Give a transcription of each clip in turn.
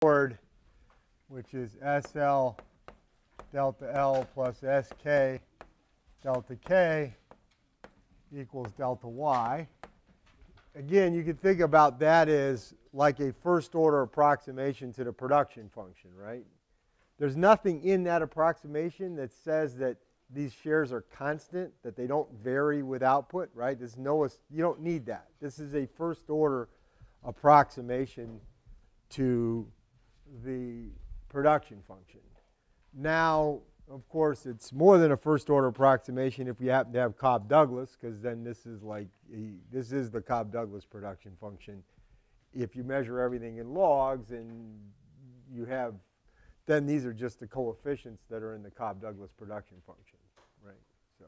which is SL delta L plus SK delta K equals delta Y. Again, you can think about that as like a first order approximation to the production function, right? There's nothing in that approximation that says that these shares are constant, that they don't vary with output, right? There's no, you don't need that. This is a first order approximation to the production function. Now, of course, it's more than a first order approximation if we happen to have Cobb Douglas, because then this is like, a, this is the Cobb Douglas production function. If you measure everything in logs and you have, then these are just the coefficients that are in the Cobb Douglas production function, right? So,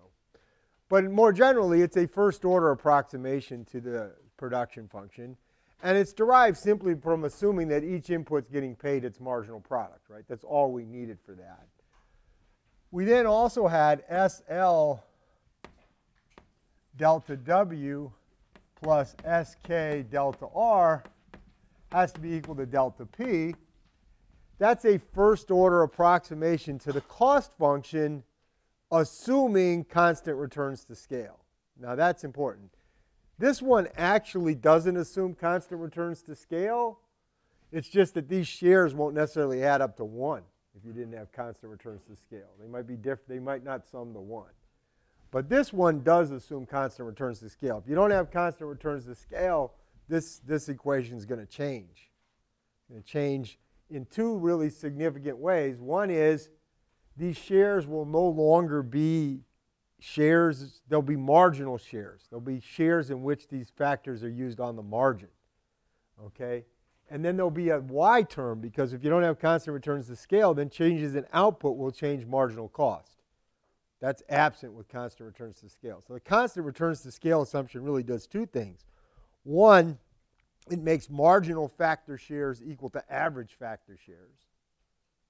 but more generally, it's a first order approximation to the production function. And it's derived simply from assuming that each input's getting paid its marginal product, right? That's all we needed for that. We then also had SL delta W plus SK delta R has to be equal to delta P. That's a first order approximation to the cost function assuming constant returns to scale. Now that's important. This one actually doesn't assume constant returns to scale. It's just that these shares won't necessarily add up to 1 if you didn't have constant returns to scale. They might be different. They might not sum to 1. But this one does assume constant returns to scale. If you don't have constant returns to scale, this, this equation is going to change. It's going to change in two really significant ways. One is these shares will no longer be shares, there'll be marginal shares. There'll be shares in which these factors are used on the margin. Okay? And then there'll be a Y term because if you don't have constant returns to scale, then changes in output will change marginal cost. That's absent with constant returns to scale. So the constant returns to scale assumption really does two things. One, it makes marginal factor shares equal to average factor shares.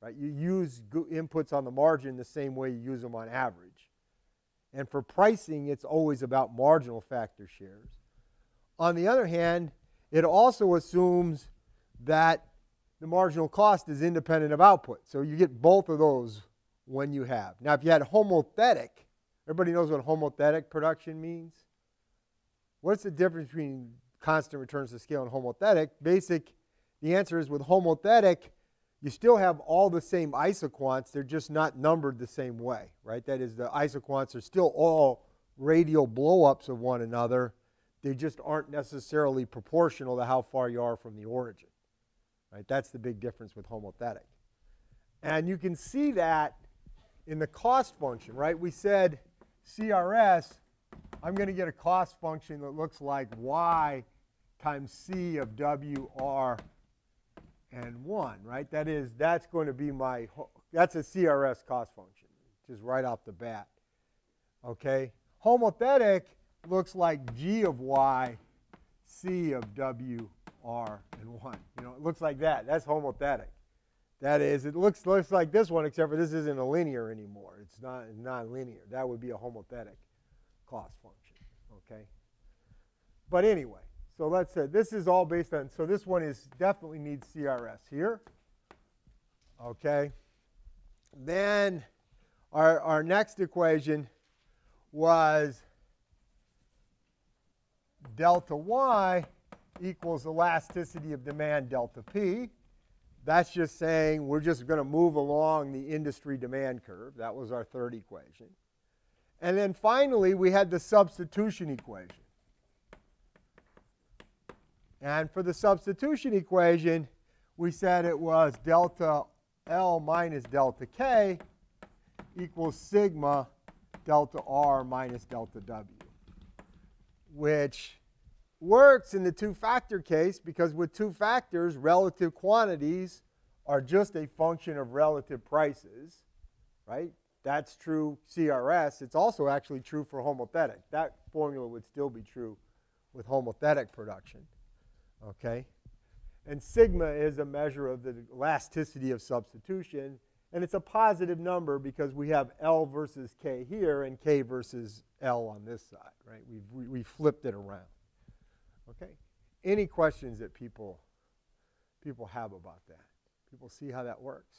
Right? You use inputs on the margin the same way you use them on average. And for pricing, it's always about marginal factor shares. On the other hand, it also assumes that the marginal cost is independent of output. So you get both of those when you have. Now, if you had homothetic, everybody knows what homothetic production means? What's the difference between constant returns to scale and homothetic? Basic, the answer is with homothetic, you still have all the same isoquants, they're just not numbered the same way, right? That is, the isoquants are still all radial blowups of one another. They just aren't necessarily proportional to how far you are from the origin, right? That's the big difference with homothetic. And you can see that in the cost function, right? We said CRS, I'm going to get a cost function that looks like Y times C of WR and 1, right? That is, that's going to be my, that's a CRS cost function, just right off the bat. Okay? Homothetic looks like G of Y, C of W, R, and 1. You know, it looks like that. That's homothetic. That is, it looks, looks like this one, except for this isn't a linear anymore. It's not non-linear. That would be a homothetic cost function. Okay? But anyway, so let's say this is all based on, so this one is definitely needs CRS here. Okay. Then our, our next equation was delta Y equals elasticity of demand delta P. That's just saying we're just going to move along the industry demand curve. That was our third equation. And then finally, we had the substitution equation. And for the substitution equation, we said it was delta L minus delta K equals sigma delta R minus delta W, which works in the two-factor case because with two factors, relative quantities are just a function of relative prices, right? That's true CRS. It's also actually true for homothetic. That formula would still be true with homothetic production. Okay? And sigma is a measure of the elasticity of substitution. And it's a positive number because we have L versus K here and K versus L on this side, right? We've, we, we flipped it around. Okay? Any questions that people, people have about that? People see how that works.